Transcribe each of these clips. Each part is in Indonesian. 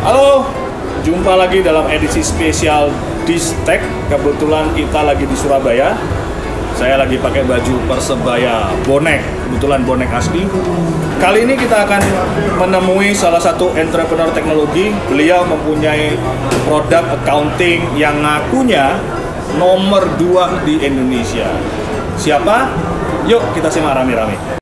Halo, jumpa lagi dalam edisi spesial Distek. Kebetulan kita lagi di Surabaya. Saya lagi pakai baju Persebaya bonek, kebetulan bonek asli. Kali ini kita akan menemui salah satu entrepreneur teknologi. Beliau mempunyai produk accounting yang ngakunya nomor 2 di Indonesia. Siapa? Yuk kita simak rame-rame.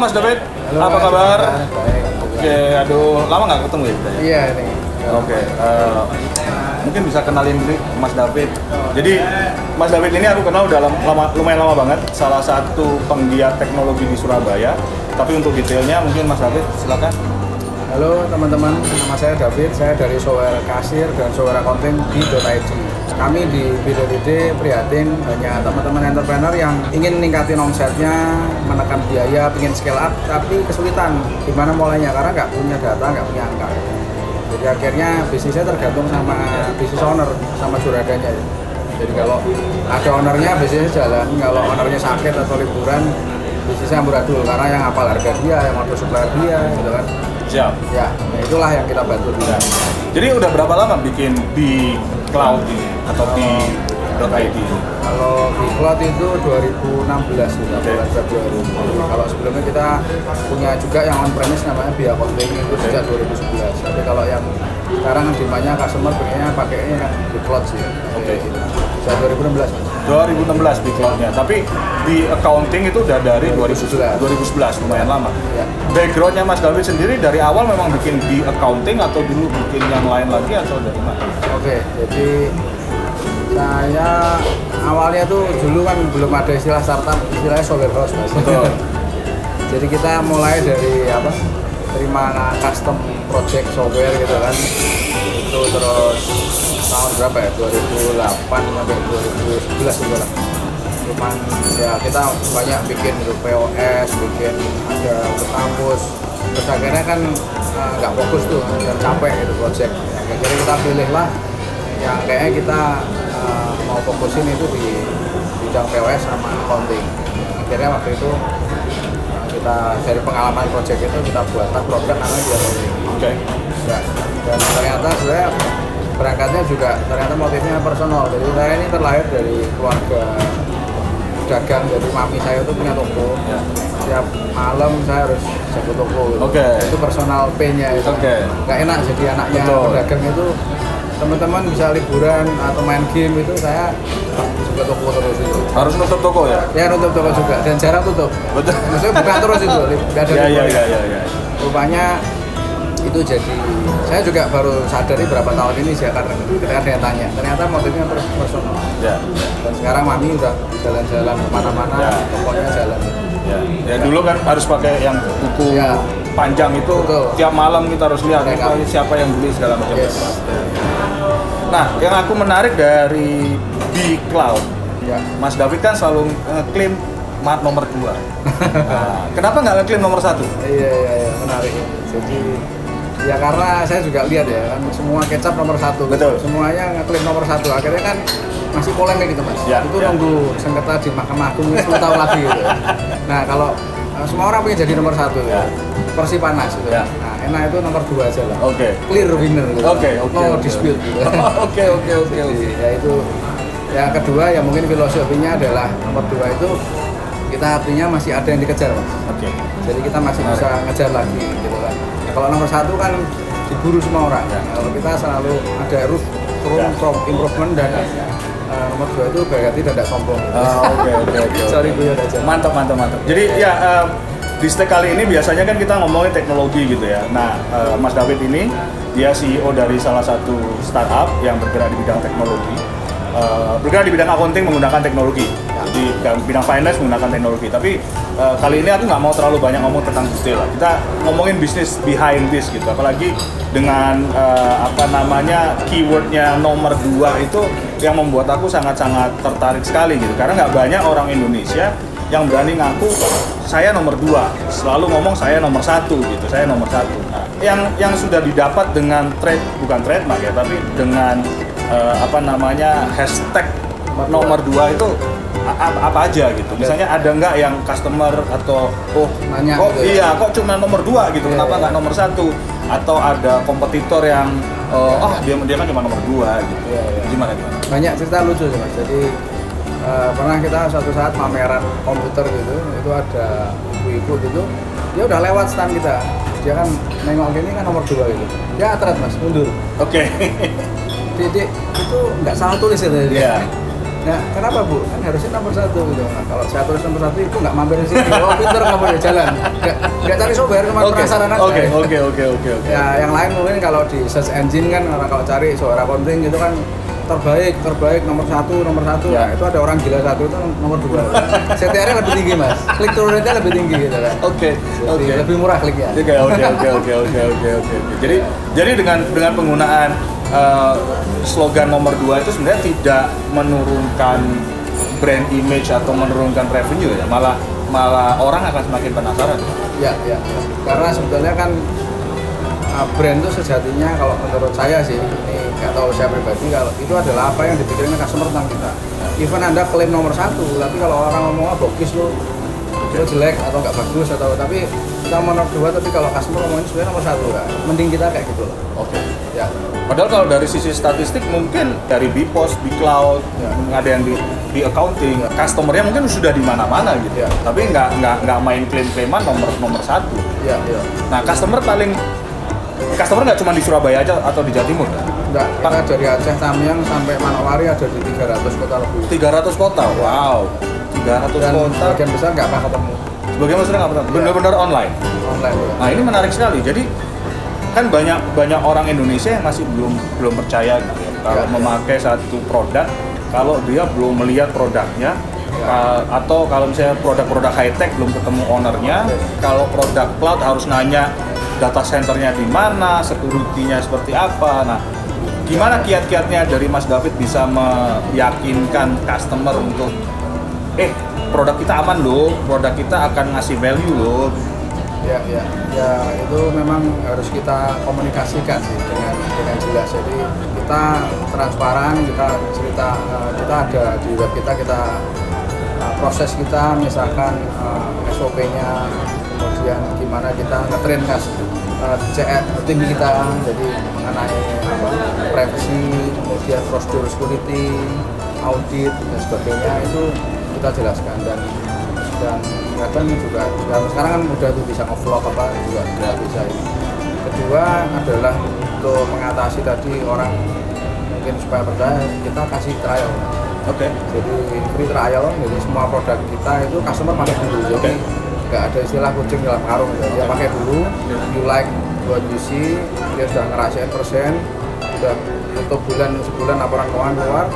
Mas David, Halo, apa Mas. kabar? Baik. Oke, aduh, lama nggak ketemu ya? kita ya? Iya nih. Oke, eh, mungkin bisa kenalin dulu Mas David. Jadi Mas David ini aku kenal dalam lama, lumayan lama banget, salah satu penggiat teknologi di Surabaya. Tapi untuk detailnya mungkin Mas David silakan. Halo teman-teman, nama saya David. Saya dari software kasir dan software accounting di .id. Kami di BDWD prihatin banyak teman-teman entrepreneur yang ingin meningkatin omsetnya, menekan biaya, ingin scale up, tapi kesulitan gimana mulainya karena nggak punya data, nggak punya angka. Jadi akhirnya bisnisnya tergantung sama bisnis owner, sama juradanya. Jadi kalau ada ownernya bisnisnya jalan, kalau ownernya sakit atau liburan bisnisnya amburadul karena yang hafal harga dia, yang order supplier dia, gitu kan. Siap. Ya, nah itulah yang kita bantu dia. Jadi udah berapa lama bikin di cloud ini atau di .id? Kalau di cloud itu 2016 sudah Oke. bulan Februari. Jadi kalau sebelumnya kita punya juga yang on premise namanya Bia Accounting itu sejak 2011. Tapi kalau yang sekarang demandnya customer pengennya pakainya yang di cloud sih. Oke. Sejak 2016. Mas. 2016 di cloudnya, tapi di accounting itu udah dari 2011, 2011 lumayan lama. Ya. Backgroundnya Mas David sendiri dari awal memang bikin di accounting atau dulu bikin yang lain lagi atau dari mana? Oke, jadi saya awalnya tuh dulu kan belum ada istilah startup, istilahnya software house mas. Betul. Jadi kita mulai dari apa? Terima custom project software gitu kan. Itu terus tahun berapa ya? 2008 sampai 2011 gitu lah. Cuman ya kita banyak bikin gitu POS, bikin ada untuk kampus. Terus akhirnya kan eh, nggak fokus tuh dan capek gitu project. Akhirnya kita pilih lah yang kayaknya kita eh, mau fokusin itu di bidang POS sama accounting. Akhirnya waktu itu eh, kita dari pengalaman project itu kita buatlah produk namanya di accounting. Oke. Ya, dan ternyata sebenarnya berangkatnya juga ternyata motifnya personal. Jadi saya ini terlahir dari keluarga dagang, jadi mami saya itu punya toko. Ya. Setiap malam saya harus jaga toko. gitu. Oke. Itu personal pay-nya itu. Oke. Nggak enak jadi anaknya Betul. pedagang itu teman-teman bisa liburan atau main game itu saya jaga toko terus itu. Harus nutup toko ya? Ya nutup toko juga dan jarang tutup. Betul. Maksudnya buka terus itu, nggak ada Ya ya ya ya ya. rupanya itu jadi saya juga baru sadari berapa tahun ini sih karena ketika ada yang tanya ternyata motifnya per- personal Ya. dan sekarang mami udah jalan-jalan ke mana-mana Ya. pokoknya jalan Ya. Ya dulu kan harus pakai yang buku Ya. panjang itu Betul. tiap malam kita harus lihat Backup. apa- siapa yang beli segala macam. yes Nah, yang aku menarik dari di cloud, ya Mas David kan selalu ngeklaim mat nomor dua. Nah, kenapa nggak ngeklaim nomor satu? iya iya iya menarik jadi ya karena saya juga lihat ya kan semua kecap nomor satu Betul. semuanya ngeklaim nomor satu akhirnya kan masih polemik gitu mas Ya, itu ya. nunggu sengketa di Mahkamah Agung 10 tahun lagi gitu nah kalau eh, semua orang pengen jadi nomor satu Ya. Persi panas gitu Ya. nah enak itu nomor dua aja lah Oke. clear winner gitu. Oke, oke, no oke. dispute gitu. Oke, oke, oke, ya itu yang kedua ya mungkin filosofinya adalah nomor dua itu kita artinya masih ada yang dikejar mas Oke. jadi kita masih Menarik. bisa ngejar lagi gitu kan kalau nomor satu kan diburu semua orang Ya. kalau kita selalu ada room room Ya. for improvement dan eh, nomor dua itu berarti tidak sombong Ah, Oke, oke, oke. sorry gue aja Mantap, mantap, mantap. Jadi ya em, di stek kali ini biasanya kan kita ngomongin teknologi gitu ya. Nah, eh, Mas David ini dia CEO dari salah satu startup yang bergerak di bidang teknologi. Eh, bergerak di bidang accounting menggunakan teknologi. Di bidang, finance menggunakan teknologi. Tapi eh, kali ini aku nggak mau terlalu banyak ngomong tentang detail lah. Kita ngomongin bisnis behind this gitu. Apalagi dengan eh, apa namanya keywordnya nomor dua itu yang membuat aku sangat-sangat tertarik sekali gitu. Karena nggak banyak orang Indonesia yang berani ngaku saya nomor dua, selalu ngomong saya nomor satu gitu, saya nomor satu. Nah, yang yang sudah didapat dengan trade bukan trademark ya, tapi dengan eh, apa namanya hashtag nomor dua itu apa, apa aja gitu. Misalnya ada nggak yang customer atau oh Nanya kok gitu ya? iya kok cuma nomor dua gitu, Iya, kenapa iya. nggak nomor satu? Atau ada kompetitor yang eh, oh dia dia kan cuma nomor dua gitu. Iya, iya. Gimana gimana? banyak cerita lucu sih mas jadi eh, pernah kita suatu saat pameran komputer gitu itu ada ibu-ibu gitu dia udah lewat stand kita dia kan nengok gini kan nomor dua gitu dia atret mas mundur Oke. Dede itu nggak salah tulis tadi Iya. Nah, kenapa bu? Kan harusnya nomor satu gitu. Nah, kalau saya tulis nomor satu itu nggak mampir di sini. Oh, pinter nggak boleh jalan. Nggak, cari software, cuma Oke. penasaran aja. Oke, oke, oke, oke, oke. Ya, yang lain mungkin kalau di search engine kan orang kalau cari suara konting gitu kan terbaik, terbaik nomor satu, nomor satu. Ya. Itu ada orang gila satu itu nomor dua. CTR-nya lebih tinggi mas, klik through rate-nya lebih tinggi gitu kan. Oke, Jadi oke. lebih murah kliknya. Oke, oke, oke, oke, oke, oke, oke. Jadi, jadi dengan dengan penggunaan eh, slogan nomor dua itu sebenarnya tidak menurunkan brand image atau menurunkan revenue ya, malah malah orang akan semakin penasaran. Ya, ya. Karena sebetulnya kan uh, brand itu sejatinya kalau menurut saya sih, ini nggak tahu saya pribadi kalau itu adalah apa yang dipikirin customer tentang kita. Even anda klaim nomor satu, tapi kalau orang ngomong ah bokis lu, lu jelek atau nggak bagus atau tapi kita nomor dua, tapi kalau customer ngomongin sebenarnya nomor satu kan, mending kita kayak gitu loh. Oke. Ya, Padahal kalau dari sisi statistik mungkin dari Bpos, Cloud, Ya. ada yang di di accounting, customernya mungkin sudah di mana-mana gitu. Ya. Tapi nggak nggak nggak main klaim-klaiman nomor nomor satu. ya, ya. Nah, customer paling customer nggak cuma di Surabaya aja atau di Jawa Timur kan? Enggak, kita dari Aceh Tamiang sampai Manowari ada di 300 kota lebih. 300 kota. Wow. 300 Dan kota. bagian besar nggak pernah ketemu Sebagian besar nggak pernah. Benar-benar online. online. ya. Nah, ini menarik sekali. Jadi kan banyak banyak orang Indonesia yang masih belum belum percaya gitu ya. Kalau Ya. memakai satu produk kalau dia belum melihat produknya Ya. ka- atau kalau misalnya produk-produk high tech belum ketemu ownernya, kalau produk cloud harus nanya data centernya di mana, security-nya seperti apa. Nah, gimana kiat-kiatnya dari Mas David bisa meyakinkan customer untuk eh produk kita aman loh, produk kita akan ngasih value loh. Ya, ya, ya itu memang harus kita komunikasikan sih dengan dengan jelas. Jadi kita transparan, kita cerita, eh, kita ada di web kita, kita eh, proses kita, misalkan eh, SOP-nya, kemudian gimana kita ngetrain kas eh, CR tim kita, jadi mengenai apa privacy, kemudian prosedur security, audit dan sebagainya itu kita jelaskan dan dan kadang juga dan sekarang kan udah tuh bisa nge-vlog apa juga juga bisa ini. Kedua adalah untuk mengatasi tadi orang mungkin supaya percaya kita kasih trial. Oke. Jadi free trial, jadi semua produk kita itu customer pakai dulu. Jadi Oke. Nggak ada istilah kucing dalam karung. Gitu. Dia pakai dulu, you like buat UC, dia sudah ngerasain persen, udah tutup bulan sebulan laporan keuangan keluar,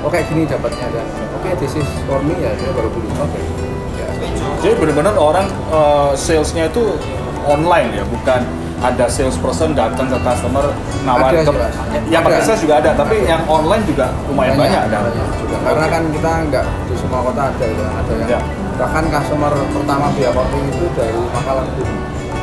oke gini dapatnya dan oke this is for me ya dia baru beli. Oke. Ya. Jadi benar-benar orang eh, salesnya itu online ya, bukan ada salesperson datang ke customer nawarin Ada ke, yang pakai Ada. sales juga ada, tapi yang online juga lumayan banyak, ada. banyak juga. Karena kan kita nggak di semua kota ada ya, ada yang Ya. bahkan customer pertama Kopi itu dari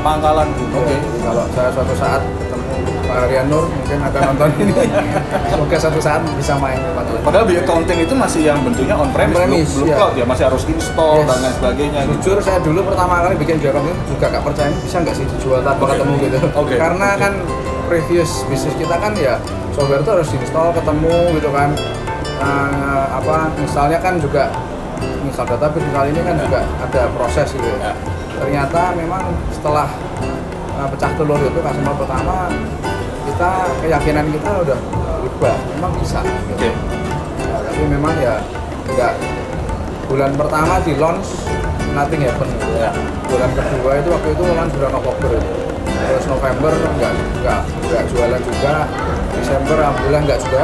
Pangkalan oke. Jadi kalau saya suatu saat ketemu Pak Aryan Nur mungkin akan nonton ini. Semoga suatu saat bisa main ke Pangkalan. Padahal di accounting itu masih yang bentuknya on premise, belum, On-premise, belum ya. cloud ya, masih harus install Yes. dan lain sebagainya. gitu. Jujur saya dulu pertama kali bikin di Kopi juga nggak percaya bisa nggak sih dijual tanpa Oke. ketemu gitu. Oke, Karena oke. kan previous bisnis kita kan ya software itu harus diinstal ketemu gitu kan. Nah, apa misalnya kan juga misal database misal ini kan juga ada proses gitu ya. Ya. Ternyata memang setelah uh, pecah telur itu customer pertama kita keyakinan kita udah berubah memang bisa gitu. Oke. Nah, tapi memang ya nggak bulan pertama di launch nothing happen gitu Ya. ya. Bulan kedua itu waktu itu launch bulan Oktober itu. Terus November nggak nggak nggak jualan juga. Desember alhamdulillah nggak juga.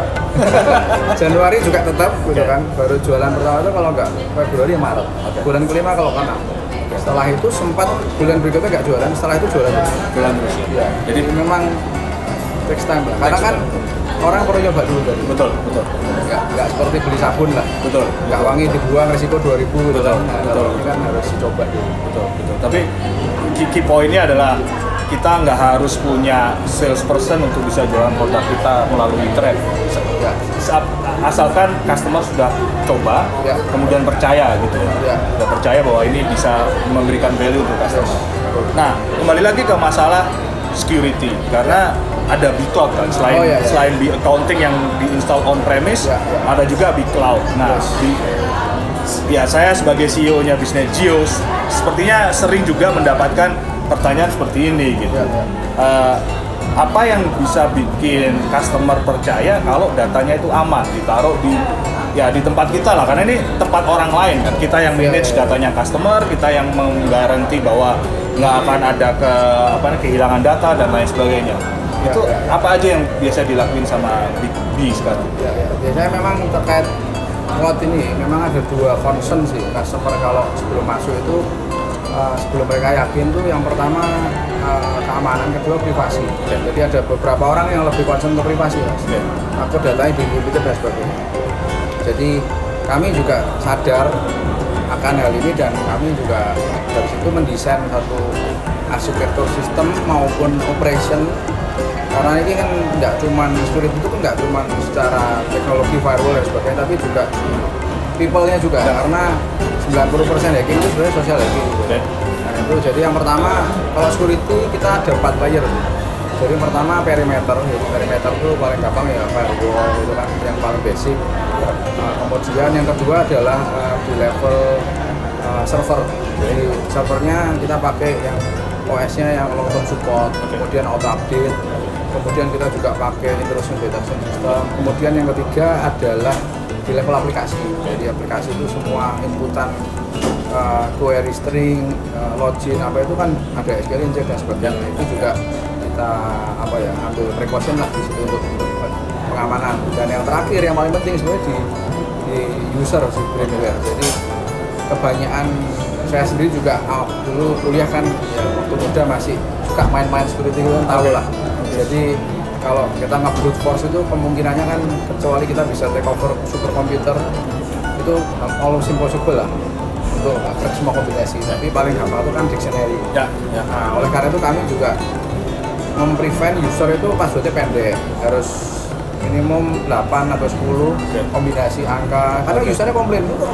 Januari juga tetap gitu Oke. kan. Baru jualan pertama itu kalau nggak Februari Maret. Oke. Bulan kelima kalau kan setelah itu sempat bulan berikutnya nggak jualan, setelah itu jualan. Terus. Jalan terus. Ya. Jadi memang takes time lah. Karena kan orang perlu nyoba dulu tadi betul betul. Nggak nggak seperti beli sabun lah. Betul. Nggak wangi dibuang resiko 2000 gitu Betul, kan. Nah, betul. ini kan harus dicoba dulu. Betul betul. Tapi key pointnya adalah kita nggak harus punya salesperson untuk bisa jualan produk kita melalui internet Ya Sa- asalkan customer sudah coba Ya. kemudian percaya gitu Ya. sudah percaya bahwa ini bisa memberikan value untuk customer nah kembali lagi ke masalah security karena ada B-Cloud kan selain Oh, iya, iya. selain B accounting yang diinstal on premise Ya, ya. ada juga B-Cloud nah Yes. di ya saya sebagai CEO-nya Business Geos sepertinya sering juga mendapatkan pertanyaan seperti ini gitu. Ya, ya. Eh, apa yang bisa bikin customer percaya kalau datanya itu aman ditaruh di ya di tempat kita lah karena ini tempat orang lain kan kita yang Ya, manage ya, ya. datanya customer kita yang menggaranti bahwa nggak akan ada ke apa kehilangan data dan lain sebagainya Ya, itu ya, ya. apa aja yang biasa dilakuin sama B, B sekarang Ya, ya. Biasanya memang terkait cloud ini memang ada dua concern sih customer kalau sebelum masuk itu uh, sebelum mereka yakin tuh yang pertama uh, keamanan kedua privasi. Ya. Jadi ada beberapa orang yang lebih concern ke privasi mas. Ya. Takut datanya diliput dan sebagainya. Jadi kami juga sadar akan hal ini dan kami juga dari situ mendesain satu arsitektur sistem maupun operation karena ini kan nggak cuman security itu kan nggak cuman secara teknologi firewall dan sebagainya tapi juga people-nya juga Ya. karena 90% hacking itu sebenarnya social hacking gitu. Oke. Nah, itu jadi yang pertama kalau security kita ada empat layer. Jadi yang pertama perimeter, jadi perimeter itu paling gampang ya firewall itu kan yang paling basic. Nah, kemudian yang kedua adalah eh, di level eh, server. Jadi servernya kita pakai yang OS-nya yang long term support, kemudian auto update, kemudian kita juga pakai intrusion detection system. Kemudian yang ketiga adalah di level aplikasi. Jadi aplikasi itu semua inputan uh, query string, uh, login apa itu kan ada SQL inject dan sebagainya. Itu juga kita apa ya ambil precaution lah di situ untuk, untuk pengamanan. Dan yang terakhir yang paling penting sebenarnya di, di user sih brainware. Jadi kebanyakan saya sendiri juga ah, dulu kuliah kan ya waktu muda masih suka main-main security gitu kan tahu lah. Jadi kalau kita nge brute force itu kemungkinannya kan kecuali kita bisa take over superkomputer itu almost impossible lah. Untuk crack semua kombinasi tapi paling gampang itu kan dictionary. Ya ya. Nah oleh karena itu kami juga memprevent user itu passwordnya pendek. Harus minimum 8 atau 10 kombinasi angka. Karena Oke. usernya komplain "Lu kok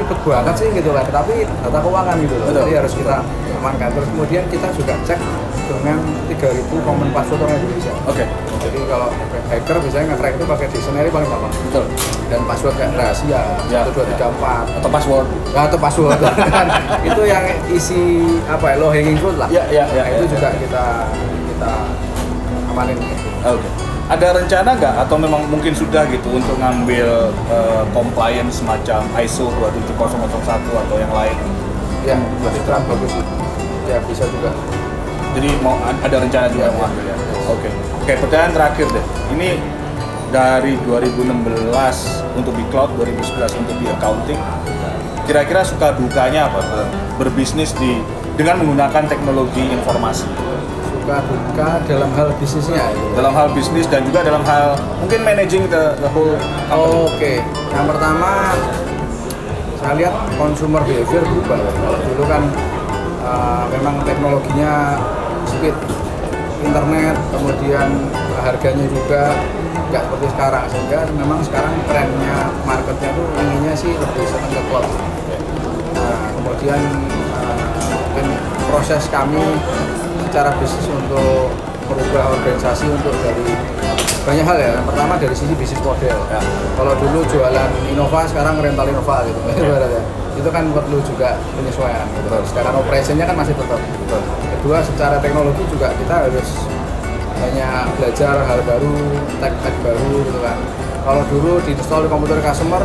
ribet banget sih gitu kan. Tapi data keuangan gitu loh. Betul. jadi harus kita amankan. Terus kemudian kita juga cek dengan 3000 common password orang Indonesia. Oke. Jadi kalau hacker biasanya nge-crack itu pakai dictionary paling gampang. Betul. Dan password kayak rahasia Ya, satu dua tiga empat. Atau password. Ya atau password. Kan itu yang isi apa ya low hanging fruit lah. Ya, ya, ya, Nah, itu ya, juga kita kita amanin. Oke. Ada rencana nggak? Atau memang mungkin sudah gitu untuk ngambil eh, compliance semacam ISO 27001 atau yang lain? ya masih terang bagus sih. Ya bisa juga Jadi mau ada rencana juga Ya, mau ya. ambil ya. Oke. Oke, pertanyaan terakhir deh. Ini dari 2016 untuk di cloud, 2011 untuk di accounting. Kira-kira suka dukanya apa ber- berbisnis di dengan menggunakan teknologi informasi suka duka dalam hal bisnisnya gitu. dalam hal bisnis dan juga dalam hal mungkin managing the, the whole company. Oke, yang pertama saya lihat consumer behavior berubah. Kalau dulu kan uh, memang teknologinya speed internet, kemudian harganya juga nggak seperti sekarang sehingga memang sekarang trennya marketnya tuh inginnya sih lebih senang ke cloud. Nah, kemudian uh, mungkin proses kami secara bisnis untuk merubah organisasi untuk dari banyak hal ya. Yang pertama dari sisi bisnis model. Ya. Kalau dulu jualan Innova, sekarang rental Innova gitu. Ibaratnya. Itu kan perlu juga penyesuaian. Gitu. Betul. Sekarang operationnya kan masih tetap. Betul. Kedua, secara teknologi juga kita harus banyak belajar hal baru, tech-tech baru gitu kan. Kalau dulu di install di komputer customer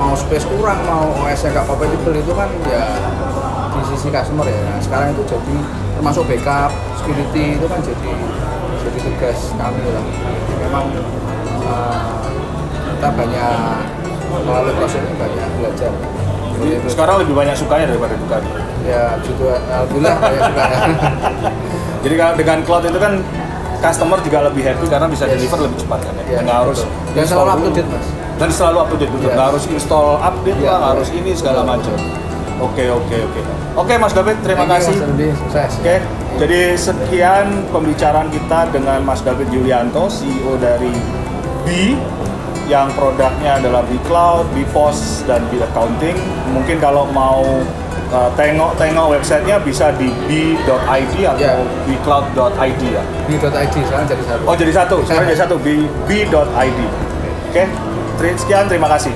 mau space kurang, mau OS-nya nggak compatible itu kan ya di sisi customer ya. Nah, sekarang itu jadi termasuk backup, security itu kan jadi jadi tugas kami lah. Memang uh, kita banyak melalui proses ini banyak belajar. Jadi Seperti itu. sekarang lebih banyak sukanya daripada dukanya. Ya, gitu. Alhamdulillah banyak juga ya. Jadi kalau dengan cloud itu kan customer juga lebih happy karena bisa Yes. deliver lebih cepat kan ya. Nggak harus dan selalu up to date mas dan selalu up to date betul Iya. nggak harus install update Iya, lah harus ini segala macam oke oke oke oke Mas David terima Thank kasih sukses Oke, jadi sekian pembicaraan kita dengan Mas David Yulianto, CEO dari B, yang produknya adalah B Cloud, B Post, dan B Accounting. Mungkin kalau mau uh, tengok-tengok websitenya bisa di b.id atau Ya. bcloud.id ya. b.id sekarang jadi satu Oh jadi satu, sekarang jadi satu b.id. Oke, Tri- sekian terima kasih.